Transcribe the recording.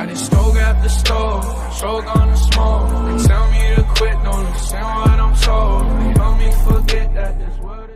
I just smoke after stove, stroke on the smoke. They tell me to quit, don't listen what I'm told. They help me forget that this world.